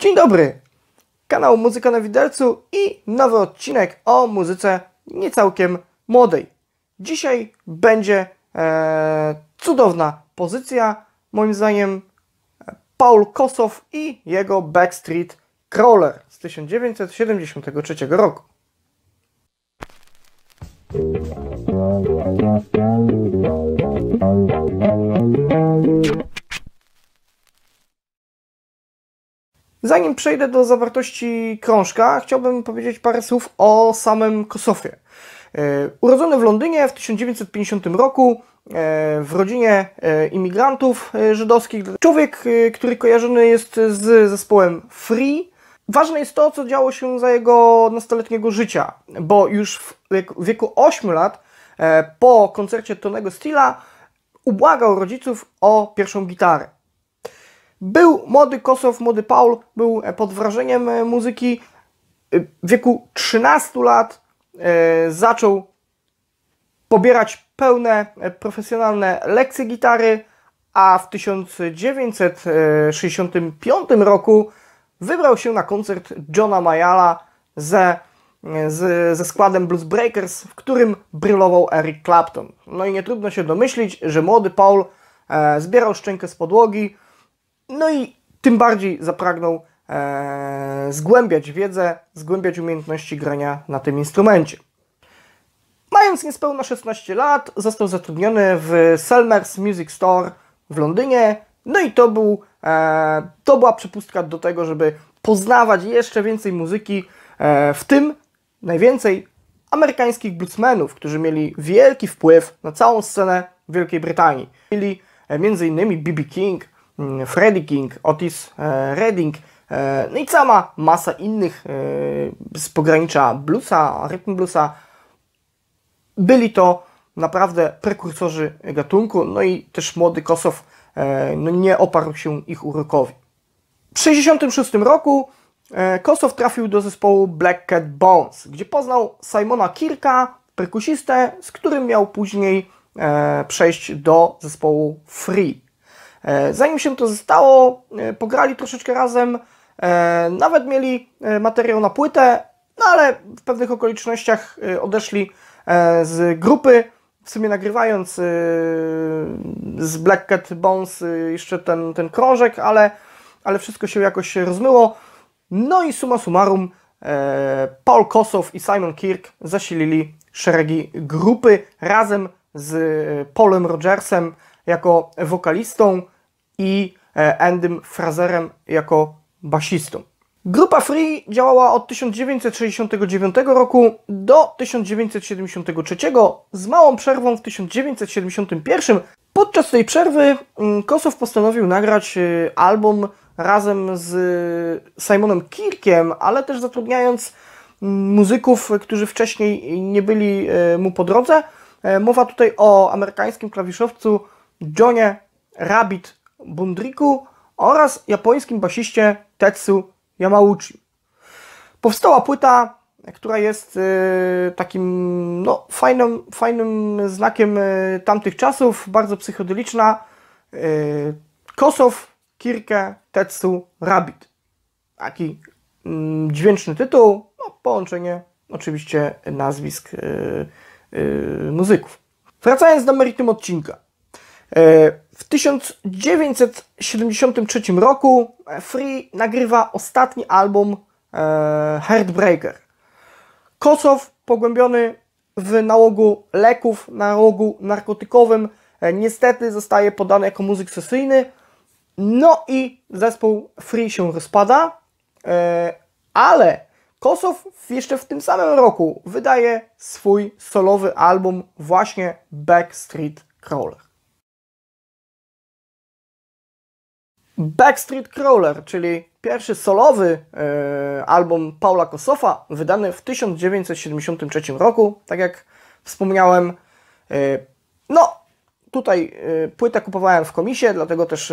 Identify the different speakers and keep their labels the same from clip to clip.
Speaker 1: Dzień dobry! Kanał Muzyka na Widelcu i nowy odcinek o muzyce niecałkiem młodej. Dzisiaj będzie e, cudowna pozycja, moim zdaniem Paul Kosow i jego Backstreet Crawler z 1973 roku. Zanim przejdę do zawartości krążka, chciałbym powiedzieć parę słów o samym Kosofie. E, Urodzony w Londynie w 1950 roku e, w rodzinie e, imigrantów żydowskich. Człowiek, który kojarzony jest z zespołem Free. Ważne jest to, co działo się za jego nastoletniego życia, bo już w wieku 8 lat po koncercie Tonego Steela ubłagał rodziców o pierwszą gitarę. Był młody Kosow, młody Paul, był pod wrażeniem muzyki. W wieku 13 lat zaczął pobierać pełne profesjonalne lekcje gitary, a w 1965 roku wybrał się na koncert Johna Mayala ze, ze składem Blues Breakers, w którym brylował Eric Clapton. No i nie trudno się domyślić, że młody Paul e, zbierał szczękę z podłogi, no i tym bardziej zapragnął e, zgłębiać wiedzę, zgłębiać umiejętności grania na tym instrumencie. Mając niespełna 16 lat, został zatrudniony w Selmers Music Store w Londynie. No i to, był, e, to była przepustka do tego, żeby poznawać jeszcze więcej muzyki, e, w tym najwięcej amerykańskich bluesmenów, którzy mieli wielki wpływ na całą scenę Wielkiej Brytanii. Mieli e, m.in. B.B. King, Freddie King, Otis e, Redding, e, no i cała masa innych e, z pogranicza bluesa, rytm bluesa, byli to naprawdę prekursorzy gatunku, no i też młody Kosow no nie oparł się ich urokowi. W 1966 roku Kosow trafił do zespołu Black Cat Bones, gdzie poznał Simona Kirka, perkusistę, z którym miał później przejść do zespołu Free. Zanim się to stało, pograli troszeczkę razem, nawet mieli materiał na płytę, no ale w pewnych okolicznościach odeszli E, z grupy, w sumie nagrywając e, z Black Cat Bones e, jeszcze ten, ten krążek, ale, ale wszystko się jakoś rozmyło. No i summa summarum Paul Kosow i Simon Kirk zasilili szeregi grupy razem z Paulem Rogersem jako wokalistą i Andym Frazerem jako basistą. Grupa Free działała od 1969 roku do 1973 z małą przerwą w 1971. Podczas tej przerwy mm, Kosow postanowił nagrać y, album razem z Simonem Kirkiem, ale też zatrudniając mm, muzyków, którzy wcześniej nie byli y, mu po drodze. E, mowa tutaj o amerykańskim klawiszowcu Johnie Rabbit Bundriku oraz japońskim basiście Tetsu Yamauchi. Powstała płyta, która jest y, takim no, fajnym, fajnym znakiem y, tamtych czasów, bardzo psychodeliczna. Y, Kosow, Kirke, Tetsu, Rabbit. Taki mm, dźwięczny tytuł, no, połączenie oczywiście nazwisk muzyków. Wracając do meritum odcinka. W 1973 roku Free nagrywa ostatni album e, Heartbreaker. Kosow pogłębiony w nałogu leków, nałogu narkotykowym, e, niestety zostaje podany jako muzyk sesyjny. No i zespół Free się rozpada, e, ale Kosow jeszcze w tym samym roku wydaje swój solowy album właśnie Backstreet Crawler. Backstreet Crawler, czyli pierwszy solowy e, album Paula Kosofa, wydany w 1973 roku, tak jak wspomniałem. E, no, tutaj e, płytę kupowałem w komisie, dlatego też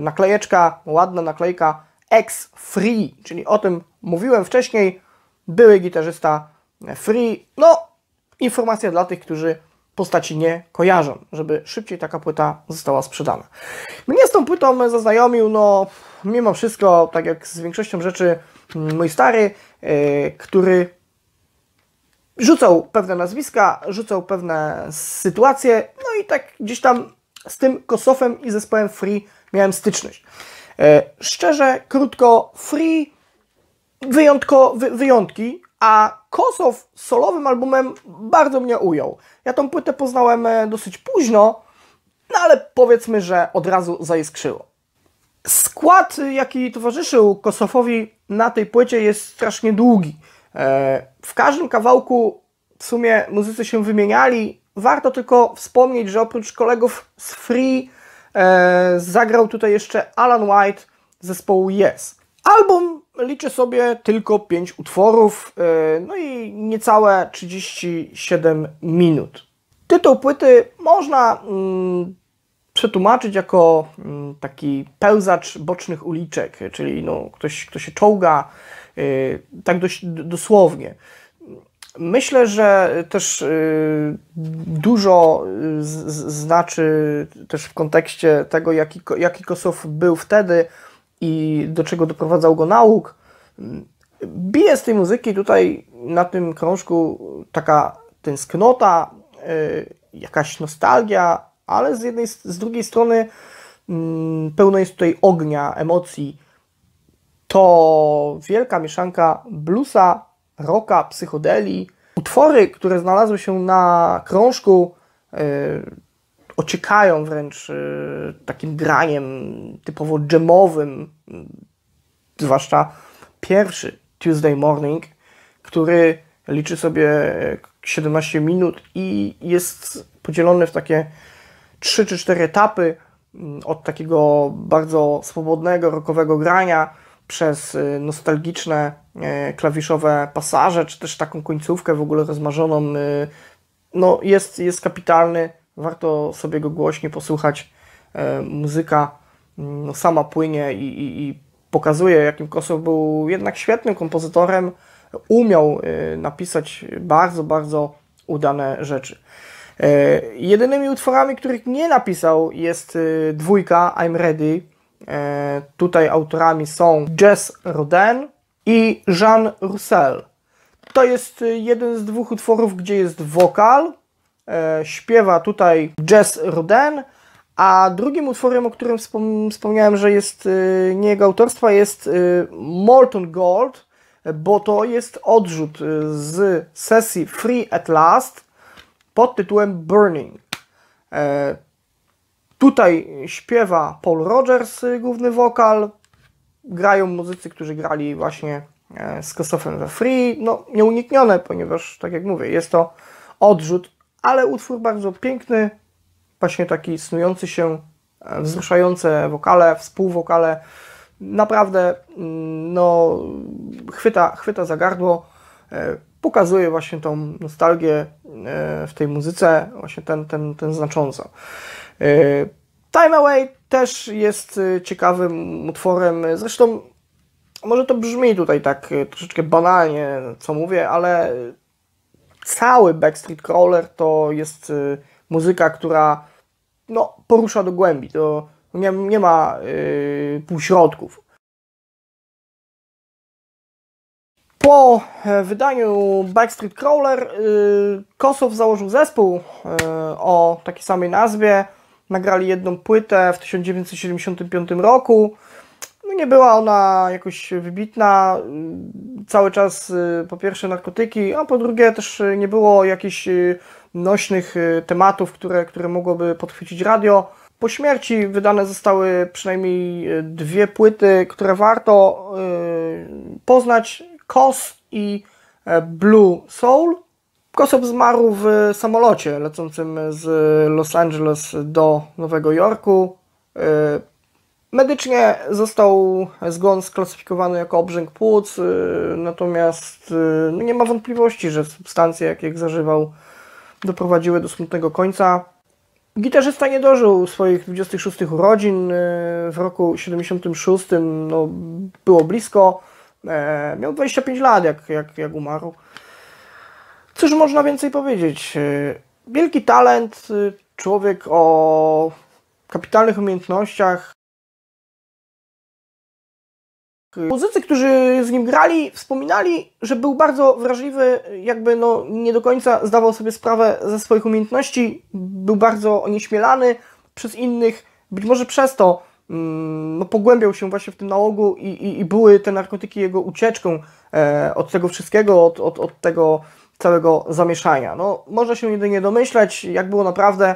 Speaker 1: naklejeczka, ładna naklejka X Free, czyli o tym mówiłem wcześniej. Były gitarzysta Free. No, informacja dla tych, którzy postaci nie kojarzą, żeby szybciej taka płyta została sprzedana. Mnie z tą płytą zaznajomił no, mimo wszystko, tak jak z większością rzeczy, mm, mój stary, yy, który rzucał pewne nazwiska, rzucał pewne sytuacje, no i tak gdzieś tam z tym Kosofem i zespołem Free miałem styczność. E, szczerze, krótko, Free wyjątko, wy, wyjątki, a Kosow solowym albumem bardzo mnie ujął. Ja tą płytę poznałem e, dosyć późno, no ale powiedzmy, że od razu zaiskrzyło. Skład, jaki towarzyszył Kosowowi na tej płycie jest strasznie długi. E, w każdym kawałku w sumie muzycy się wymieniali. Warto tylko wspomnieć, że oprócz kolegów z Free e, zagrał tutaj jeszcze Alan White z zespołu Yes. Album liczy sobie tylko 5 utworów, e, no i niecałe 37 minut. Tytuł płyty można mm, przetłumaczyć jako mm, taki pełzacz bocznych uliczek, czyli no, ktoś, kto się czołga, y, tak dość dosłownie. Myślę, że też y, dużo znaczy też w kontekście tego, jaki, jaki Kosow był wtedy i do czego doprowadzał go nauk. Bije z tej muzyki tutaj na tym krążku taka tęsknota, jakaś nostalgia, ale z jednej, z drugiej strony mm, pełno jest tutaj ognia, emocji. To wielka mieszanka bluesa, rocka, psychodelii. Utwory, które znalazły się na krążku, yy, ociekają wręcz yy, takim graniem typowo dżemowym, zwłaszcza pierwszy Tuesday Morning, który liczy sobie 17 minut i jest podzielony w takie trzy czy cztery etapy mm, od takiego bardzo swobodnego, rockowego grania przez y, nostalgiczne e, klawiszowe pasaże, czy też taką końcówkę w ogóle rozmarzoną. Y, no jest, jest kapitalny, warto sobie go głośniej posłuchać. E, muzyka mm, no, sama płynie i, i, i pokazuje, jakim Kosow był jednak świetnym kompozytorem. Umiał y, napisać bardzo, bardzo udane rzeczy. E, jedynymi utworami, których nie napisał jest e, dwójka I'm Ready. E, tutaj autorami są Jess Rodin i Jean Roussel. To jest jeden z dwóch utworów, gdzie jest wokal. Śpiewa tutaj Jess Rodin, a drugim utworem, o którym wspomniałem, że jest nie jego autorstwa, jest Molten Gold, bo to jest odrzut z sesji Free at Last, pod tytułem Burning. E, tutaj śpiewa Paul Rogers, y, główny wokal. Grają muzycy, którzy grali właśnie e, z Kosofem we Free. No, nieuniknione, ponieważ, tak jak mówię, jest to odrzut, ale utwór bardzo piękny, właśnie taki snujący się, e, wzruszające wokale, współwokale. Naprawdę, mm, no, chwyta, chwyta za gardło pokazuje właśnie tą nostalgię e, w tej muzyce, właśnie ten, ten, ten znacząco. E, Time Away też jest e, ciekawym utworem, zresztą może to brzmi tutaj tak troszeczkę banalnie, co mówię, ale cały Backstreet Crawler to jest muzyka, która no, porusza do głębi, to nie, nie ma yy, półśrodków. Po e, wydaniu Backstreet Crawler y, Kosow założył zespół y, o takiej samej nazwie. Nagrali jedną płytę w 1975 roku. No nie była ona jakoś wybitna. Y, cały czas po pierwsze narkotyki, a po drugie też nie było jakichś nośnych tematów, które, które mogłoby podchwycić radio. Po śmierci wydane zostały przynajmniej dwie płyty, które warto poznać Kos i e, Blue Soul. Kosop zmarł w samolocie lecącym z Los Angeles do Nowego Jorku. Medycznie został zgon sklasyfikowany jako obrzęk płuc, e, natomiast no nie ma wątpliwości, że substancje, jakie zażywał, doprowadziły do smutnego końca. Gitarzysta nie dożył swoich 26 urodzin. W roku 76 no, było blisko. E, miał 25 lat, jak, jak, jak umarł. Cóż można więcej powiedzieć? Wielki talent, człowiek o kapitalnych umiejętnościach, Muzycy, którzy z nim grali, wspominali, że był bardzo wrażliwy, jakby no nie do końca zdawał sobie sprawę ze swoich umiejętności, był bardzo onieśmielany przez innych, być może przez to mm, no, pogłębiał się właśnie w tym nałogu i, i, i były te narkotyki jego ucieczką e, od tego wszystkiego, od, od, od tego całego zamieszania. No, można się jedynie domyśleć, jak było naprawdę,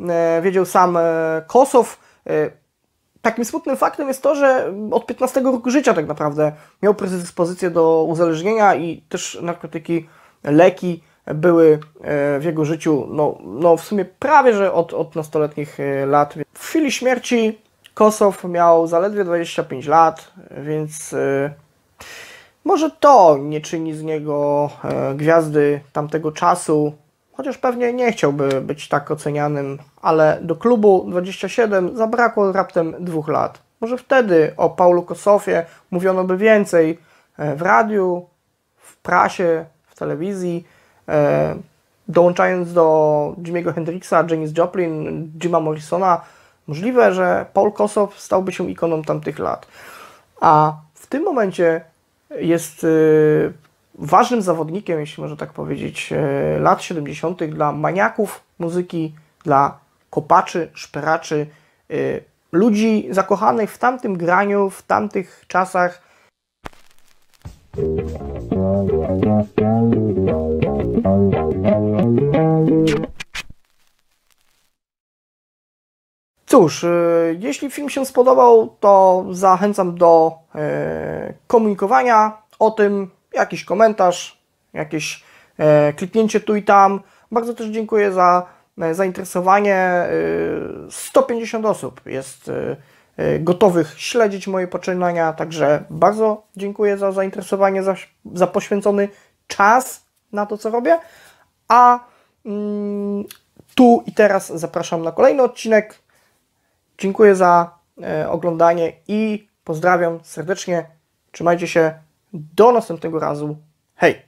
Speaker 1: e, wiedział sam e, Kosow. E, takim smutnym faktem jest to, że od 15 roku życia tak naprawdę miał predyspozycję do uzależnienia i też narkotyki, leki były w jego życiu, no, no w sumie prawie, że od, od nastoletnich lat. W chwili śmierci Kosow miał zaledwie 25 lat, więc może to nie czyni z niego e, gwiazdy tamtego czasu, chociaż pewnie nie chciałby być tak ocenianym, ale do klubu 27 zabrakło raptem dwóch lat. Może wtedy o Paulu Kosofie mówiono by więcej e, w radiu, w prasie, w telewizji, e, dołączając do Jimmy'ego Hendrixa, Janis Joplin, Jima Morrisona, możliwe, że Paul Kosow stałby się ikoną tamtych lat. A w tym momencie jest y, ważnym zawodnikiem, jeśli można tak powiedzieć, y, lat 70. dla maniaków muzyki, dla kopaczy, szperaczy, y, ludzi zakochanych w tamtym graniu, w tamtych czasach. Cóż, y, jeśli film się spodobał, to zachęcam do komunikowania o tym, jakiś komentarz, jakieś y, kliknięcie tu i tam. Bardzo też dziękuję za zainteresowanie. 150 osób jest gotowych śledzić moje poczynania, także bardzo dziękuję za zainteresowanie, za, za poświęcony czas na to, co robię. A mm, tu i teraz zapraszam na kolejny odcinek Dziękuję za e, oglądanie i pozdrawiam serdecznie. Trzymajcie się. Do następnego razu. Hej!